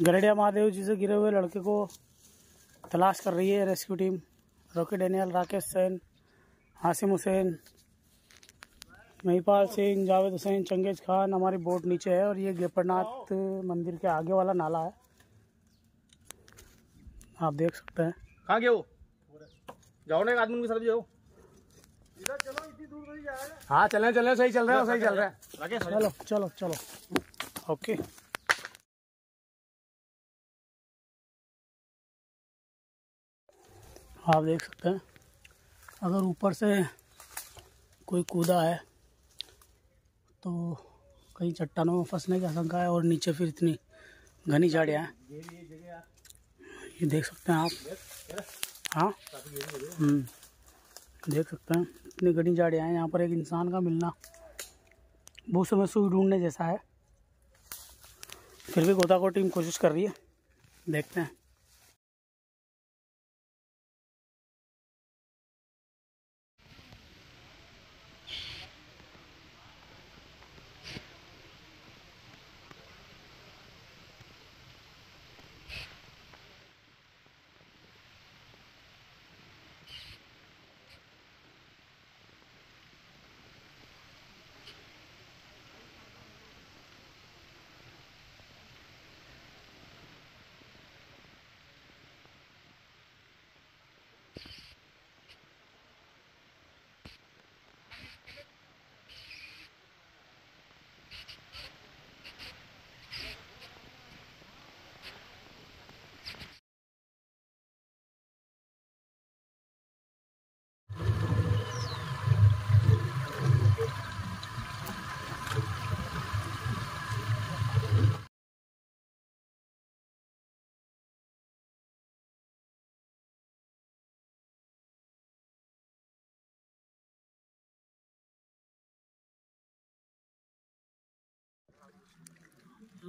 गरडिया महादेव जी से गिरे हुए लड़के को तलाश कर रही है rescue team. Rocky Daniel Rakesh Sen Hashim Hussain Mahipal Singh Javed Hussain Changez Khan हमारी बोट नीचे है और ये गेपरनाथ मंदिर के आगे वाला नाला है। आप देख सकते हैं। कहाँ गए हो जाओ ना एक आदमी के साथ जाओ। हाँ चले चले सही चल रहा है सही चल रहा है। चलो चलो चलो। ओके। आप देख सकते हैं। अगर ऊपर से कोई कूदा है तो कहीं चट्टानों में फंसने की आशंका है और नीचे फिर इतनी घनी झाड़ियाँ हैं। ये देख सकते हैं आप। हाँ। हम्म। देख सकते हैं, इतनी घनी झाड़ियाँ हैं। यहाँ पर एक इंसान का मिलना बहुत समय सुई ढूँढने जैसा है। फिर भी गोताखोर टीम कोशिश कर रही है। देखते हैं।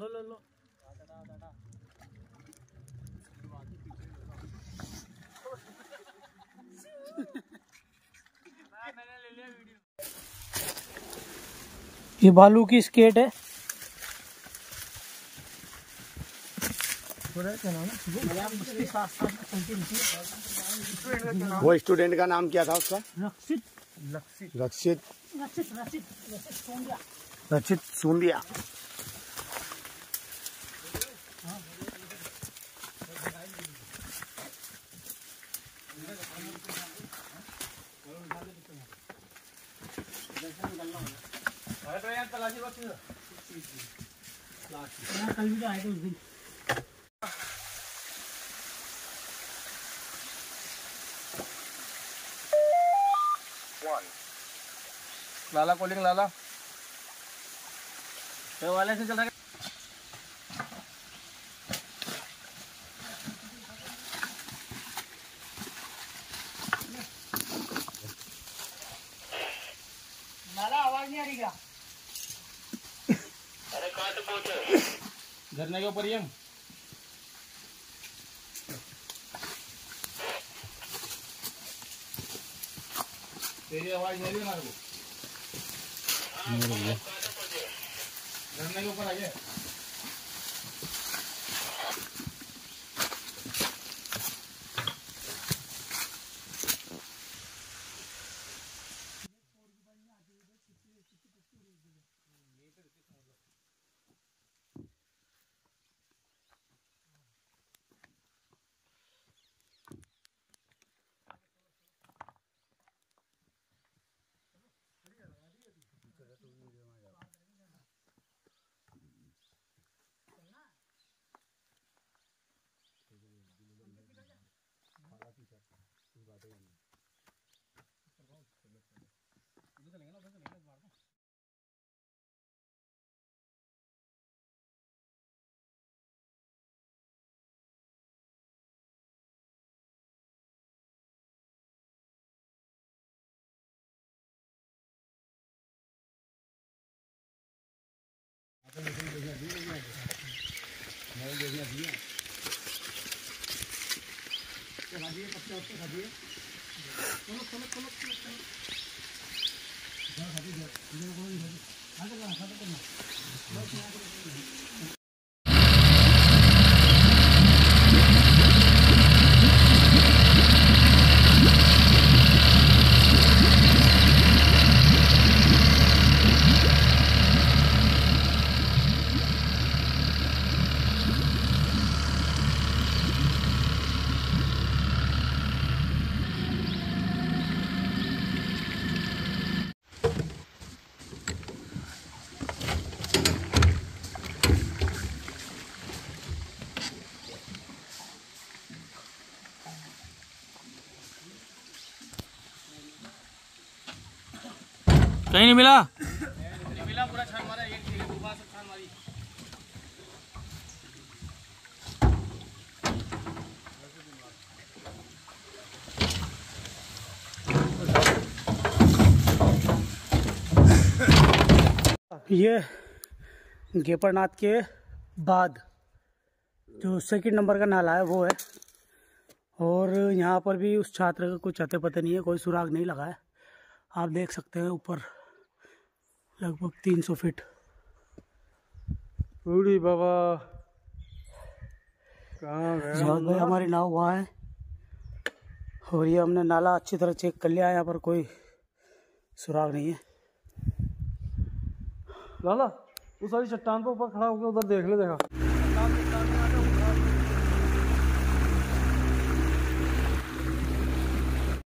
लो लो लो। ये बालू की स्केट है। वो स्टूडेंट का नाम क्या था उसका? रक्षित। रक्षित। रक्षित रक्षित रक्षित सोनिया रक्षित सूंदिया कल भी तो आए थे उस दिन लाला कॉलिंग लाला। तो वाले से चल रहा है नाला आवाज़ नहीं आ रही क्या झरने के ऊपर ये तेरी आवाज़ नहीं रही हमारे को धरने के ऊपर आ गया आपको खा दिए चलो चलो चलो खा दीजिए खा दो खा दो कहीं नहीं मिला। मिला है छान मारी ये गेपरनाथ के बाद जो सेकंड नंबर का नाला है, वो है। और यहाँ पर भी उस छात्र का कुछ अते पते नहीं है, कोई सुराग नहीं लगा है। आप देख सकते हैं ऊपर। लगभग तीन सौ फीट बूढ़ी बाबा। कहाँ भाई हमारी नाव वहाँ है। और ये हमने नाला अच्छी तरह चेक कर लिया है यहाँ पर कोई सुराग नहीं है। लाला उस वाली चट्टान पर ऊपर खड़ा होकर उधर देख ले देखा।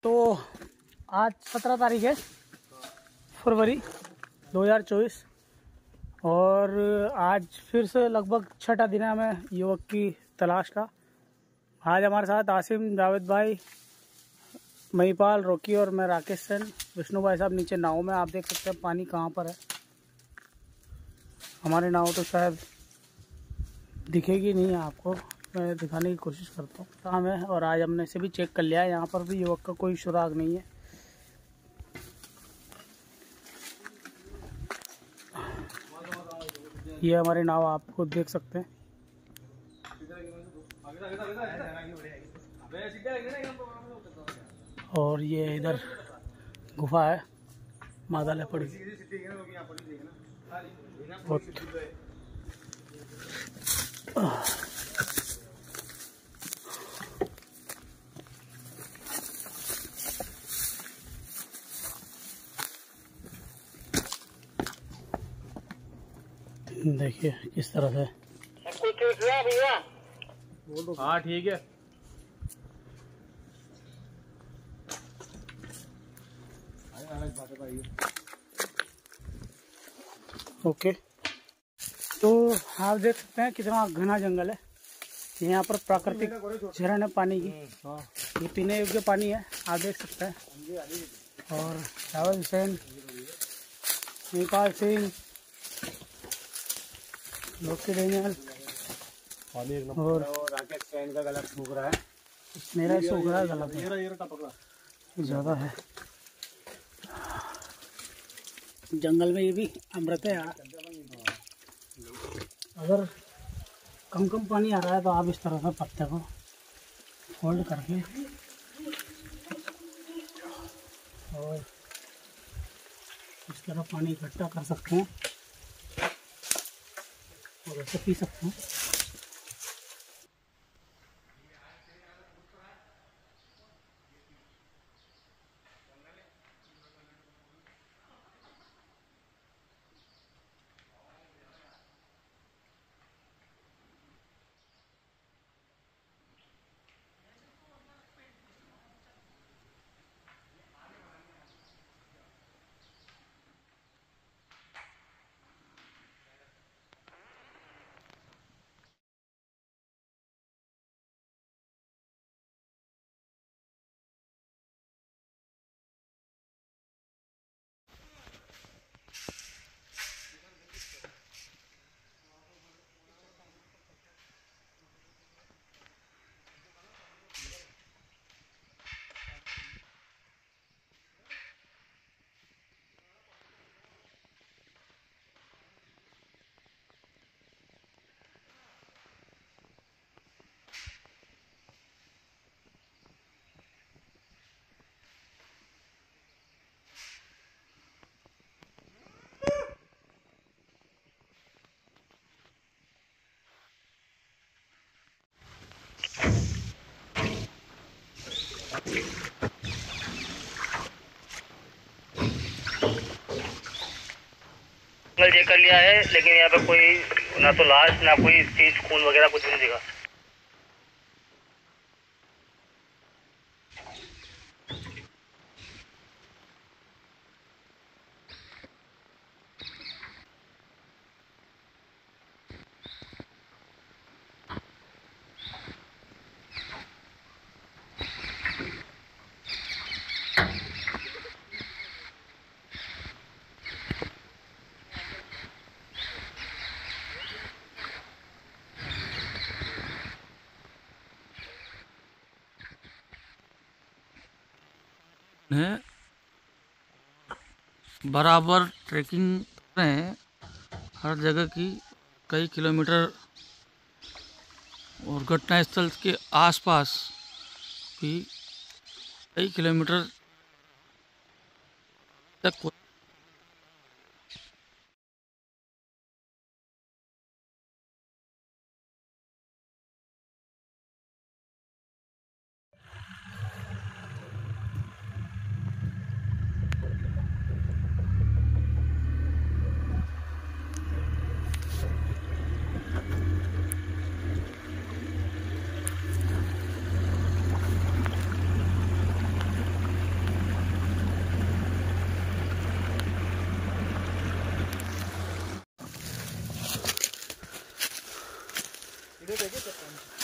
तो आज सत्रह तारीख है फरवरी। 2024 और आज फिर से लगभग छठा दिन है हमें युवक की तलाश का। आज हमारे साथ आसिम जावेद भाई, महीपाल, रोकी और मैं राकेश सेन। विष्णु भाई साहब नीचे नाव में, आप देख सकते हैं पानी कहाँ पर है। हमारी नाव तो शायद दिखेगी नहीं आपको, मैं दिखाने की कोशिश करता हूँ। काम है और आज हमने इसे भी चेक कर लिया है। यहाँ पर भी युवक का कोई सुराग नहीं है। ये हमारी नाव आपको देख सकते हैं। और ये इधर गुफा है मादा लेपड़ी बहुत। देखिए किस तरह से। हाँ ठीक है। ओके। तो आप देख सकते हैं कितना घना जंगल है। यहाँ पर प्राकृतिक झरन है पानी की। ये पीने योग्य पानी है आप देख सकते हैं। और रावल हुसैन नेपाल सिंह और राकेश सैन का गला सूख रहा है। मेरा सूख रहा है गला ज़्यादा है। जंगल में ये भी अमृत है। यार अगर कम कम पानी आ रहा है तो आप इस तरह से पत्ते को फोल्ड करके और इस तरह पानी इकट्ठा कर सकते हैं। और ऐसे पी सकते हैं जंगल चेक कर लिया है, लेकिन यहाँ पे कोई, ना तो लाश, ना कोई चीज़ खून वगैरह कुछ नहीं दिखा। बराबर ट्रैकिंग हैं हर जगह की कई किलोमीटर और घटनास्थल के आसपास भी कई किलोमीटर तक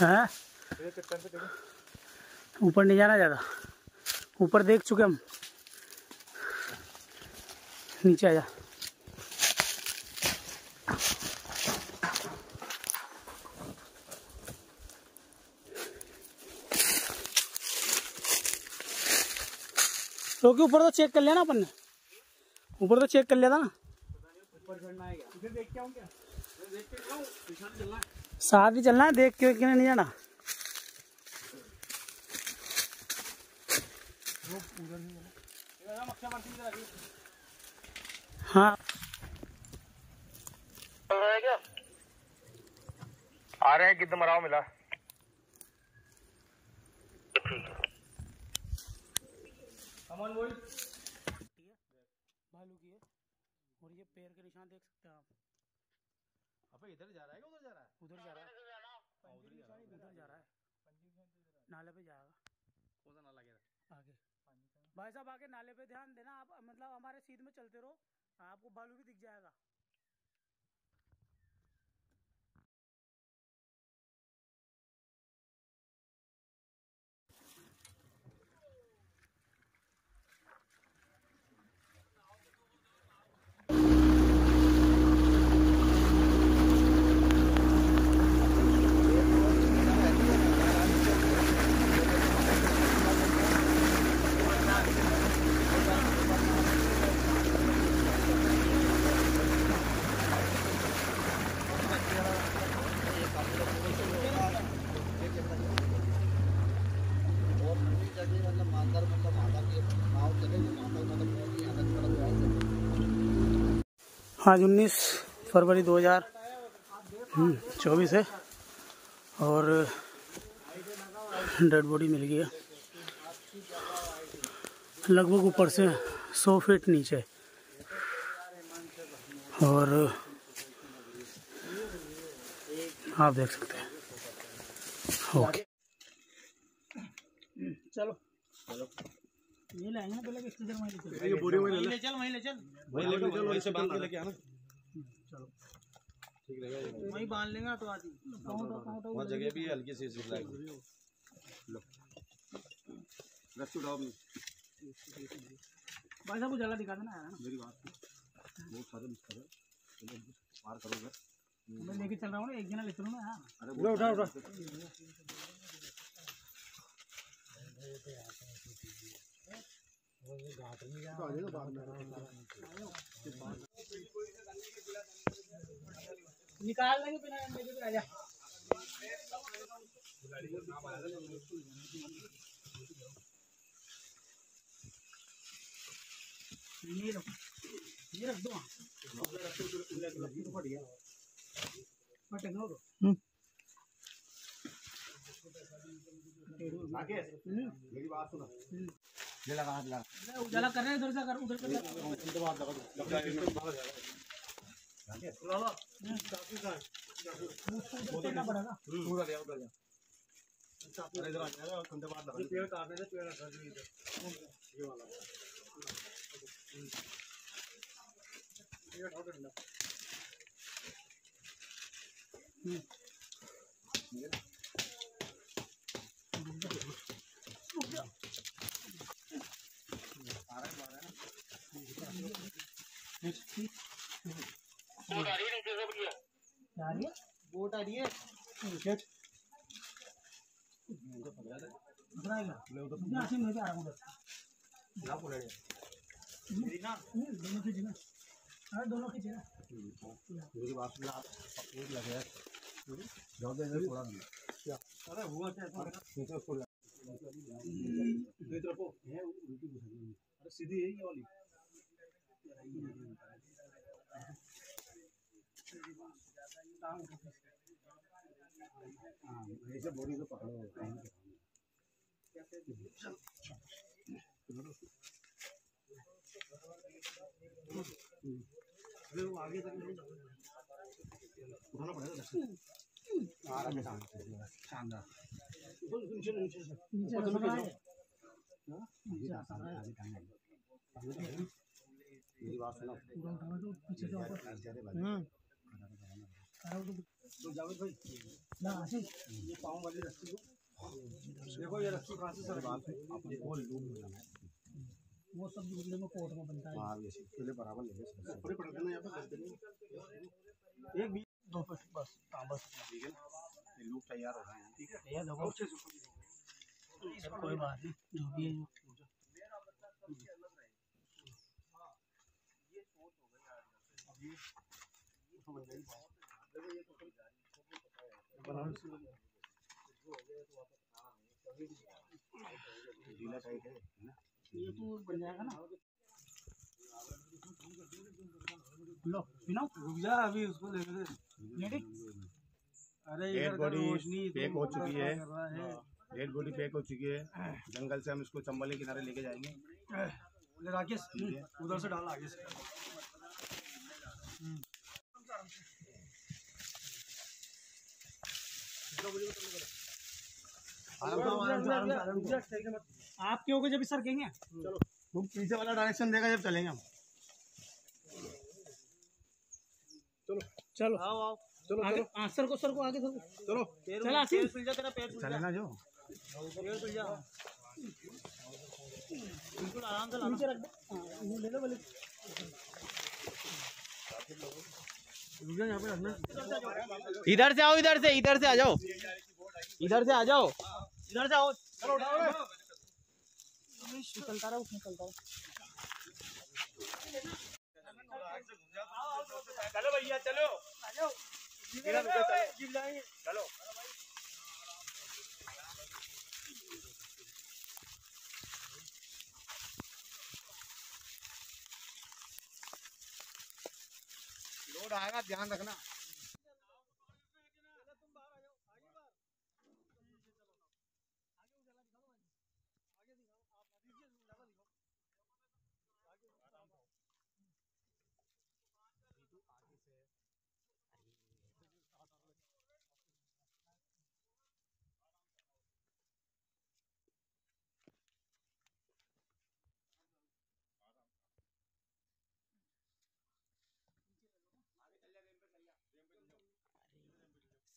हैं? ऊपर नहीं जाना ज़्यादा। ऊपर देख चुके हम। नीचे आ जा क्योंकि ऊपर तो चेक कर लिया ना अपन ने। ऊपर तो चेक कर लिया था ना। साथ ही चलना है देख के के नहीं जाना? हाँ। आ रहे हैं कितना मराव मिला। भालू की है। और ये पैर के निशान देख सकते हैं आप। अबे इधर जा रहा है कि उधर जा रहा है। उधर जा रहा है। उधर जा रहा है। नाले पे जाएगा कौन सा नाला गया? आगे। भाई साहब आगे नाले पे ध्यान देना। आप मतलब हमारे सीध में चलते रहो। आपको बालू भी दिख जाएगा। आज उन्नीस फरवरी 2024 है। और डेड बॉडी मिल है। लगभग ऊपर से 100 फीट नीचे। और आप देख सकते हैं। ओके। ये लाएँगे ना पहले किसके वहीं ले चल ये बोरी में ले ले चल वहीं ले चल वही लेके चलो वहीं से बाँध लेके आना वहीं बाँध लेंगे तो आज वहाँ जगह भी है हल्की सी जिप लाइन लो रस्सी उठाओ अपनी भाई साहब उजाला दिखा देना यार मेरी बात बहुत सारे मिस करो चलो पार करोगे मैं लेके चल रहा हूँ ना एक जना ले चलूँ ना यार उठा उठा उठा निकाल देंगे बिना भी आ जा ये रखो ये रख दो फट गया तो मेरी बात सुनो ये लगा हाथ लगा। उजाला कर रहे हैं इधर से कर उधर कर दबा देना पड़ेगा पूरा गया उधर जा अरे इधर आ जा घंटे बाद लगा पेड़ काटने से पेड़ हटा दो। इधर ये वाला ये उठाओ डंडा क्या आ रही है बोट आ रही है? लेके आ रहा हूँ। उधर हम्म, दोनों खींचे ना अरे दोनों खींचे ना मेरी बात आप एक लगे जाओ दे थोड़ा अरे हुआ क्या? नीचे है सीधी है ये वाली। ऐसे बॉडी को पकड़ो अरे वो आगे तक उठाना पड़ेगा आराम से शानदार नीचे नीचे नीचे रखना है तो हम्म वो तो तो ये ये है सब बिजली में कोट बनता है हाँ वैसे पहले बराबर ले एक भी दो बस हाँ बस ठीक है ये तैयार हो रहा है ठीक है ये कोई बात नहीं जो भी है जो ढीला टाइट है है ना ये तो बन जाएगा ना लो बिना रुक जा अभी उसको रेडी अरे डेड बॉडी पैक हो चुकी है। डेड बॉडी पैक हो चुकी है। जंगल से हम इसको चंबल के किनारे लेके जाएँगे। राकेश उधर से डाल से। आप क्यों जब सर कहेंगे? चलो। तुम पीछे वाला डायरेक्शन देगा जब चलेंगे हम। चलो। आओ आओ। चलो आगे हाँ, सर को सर को आगे सर को। चलो। चल आशीष। तेरा पैर चले ना जो। बिल्कुल आराम से नीचे रख दे। हाँ, ले लो बोले इधर से आओ इधर से इधर से आ जाओ। इधर से आ जाओ। इधर से आओ। चलो उठाओ। निकलता रहा निकलता रहा चलो। भैया चलो। चलो। लोड आएगा ध्यान रखना।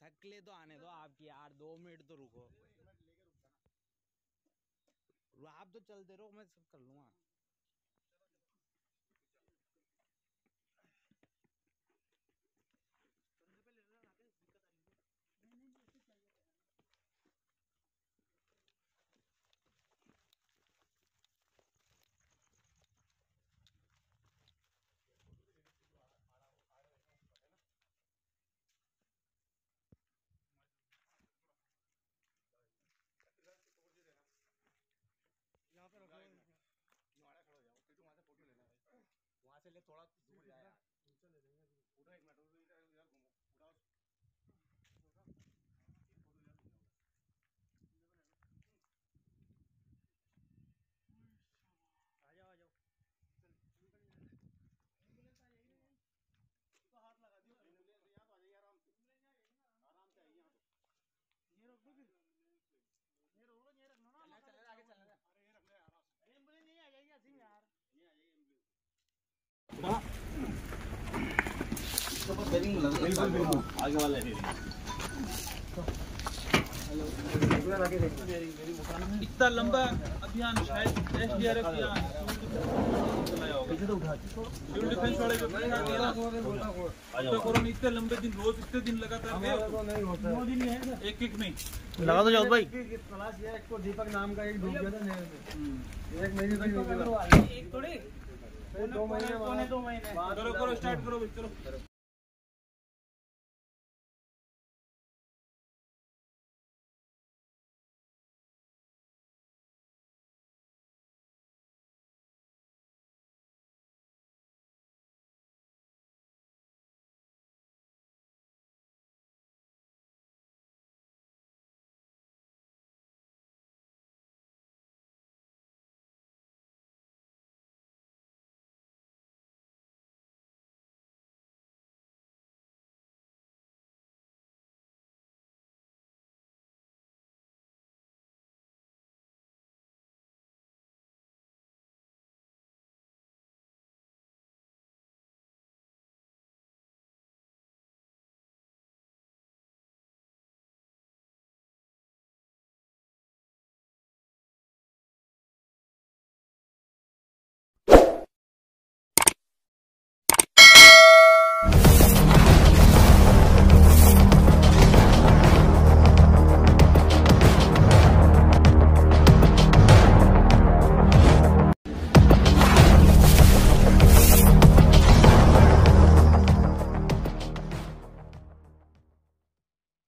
सकले तो आने दो आपकी यार दो मिनट तो रुको। आप तो चलते रहो मैं सब कर लूँगा। वहाँ से ले थोड़ा दूर जाए उठा एक मिनट इधर इधर घूमो उठाओ इतना लंबा अभियान शायद एसडीआरएफ या सिविल डिफेंस वाले को तो इतने लंबे दिन रोज इतने दिन लगातार गए। एक एक नहीं लगा दो जाओ भाई। दीपक नाम का एक डूब गया था नहर में एक महीने तक नहीं महीने करो करो स्टार्ट करो चलो।